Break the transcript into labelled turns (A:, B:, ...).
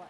A: what?